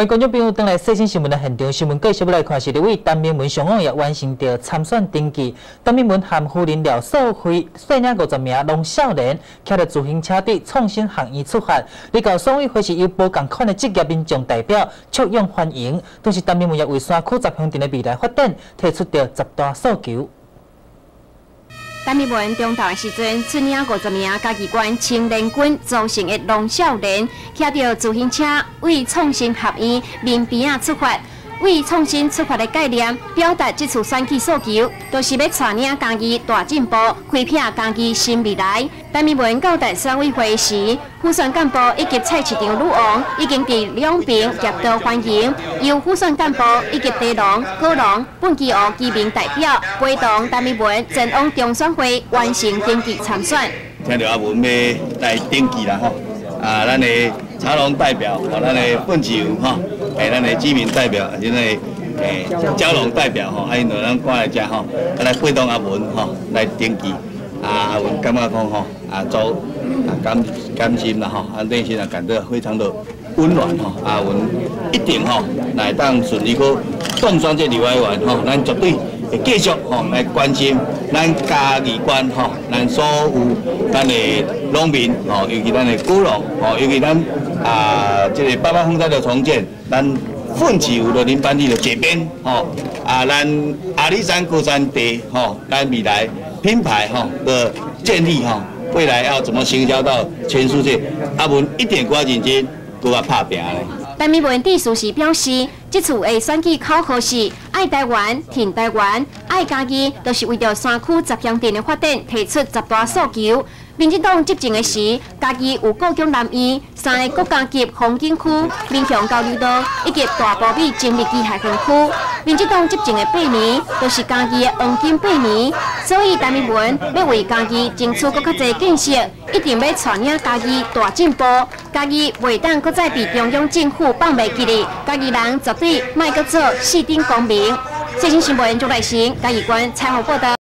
欢迎观众朋友登来最新新闻的现场。新闻继续要来看是，这位陈明文上午也完成着参选登记。陈明文含夫人廖素辉、细领五十名龙少年，骑着自行车伫创新学院出发。你到双委会是由无共款的职业民众代表簇拥欢迎。同时，陈明文也为山区十乡镇的未来发展提出着十大诉求。陈明文中大时阵，出领五十名家己关青年军组成的龙少年，骑着自行车为创新学院面边啊出发。为创新出发的概念，表达这次选举诉求，都是要带领家己大进步，开辟家己新未来。陈明文到台商委会时，副选干部以及菜市场女王已经伫两边夹道欢迎，由副选干部以及地龙、高龙、本基湖居民代表陪同陈明文前往中选会完成登记参选。听到阿文要来登记啦吼，啊，咱的茶农代表，和咱的本基湖吼。诶，咱的居民代表，现在诶，交龙代表吼，啊，因两咱过来遮吼，来陪同阿文吼来登记。啊，阿文感觉讲吼，啊，做啊感感心啦吼，啊内心啊感到非常的温暖吼。阿文一定吼来当顺利去当选这立委员吼，咱绝对会继续吼来关心咱家己关吼，咱所有咱的农民吼，尤其咱的古农吼，尤其咱啊这个八八风灾的重建。咱奋起有的林班地的这边，吼啊，咱阿里山高山地，吼，咱未来品牌，吼的建立，吼，未来要怎么行销到全世界？阿文一点瓜认真，都要拍拼嘞。但民文第书时表示，这次的选举考核是爱台湾、挺台湾、爱家己，都是为着山区十乡镇的发展提出十大诉求。民进党执政的时，家己有各种南医、三个国家级风景区、民雄交流道以及大埔美精密机械园区。民进党执政的八年，都是家己的黄金八年，所以陈明文要为家己争取更较多建设，一定要带领家己大进步。家己袂当搁再被中央政府放袂记哩，家己人绝对卖搁做四顶公民。最新新闻，朱来成，嘉义关采访报道。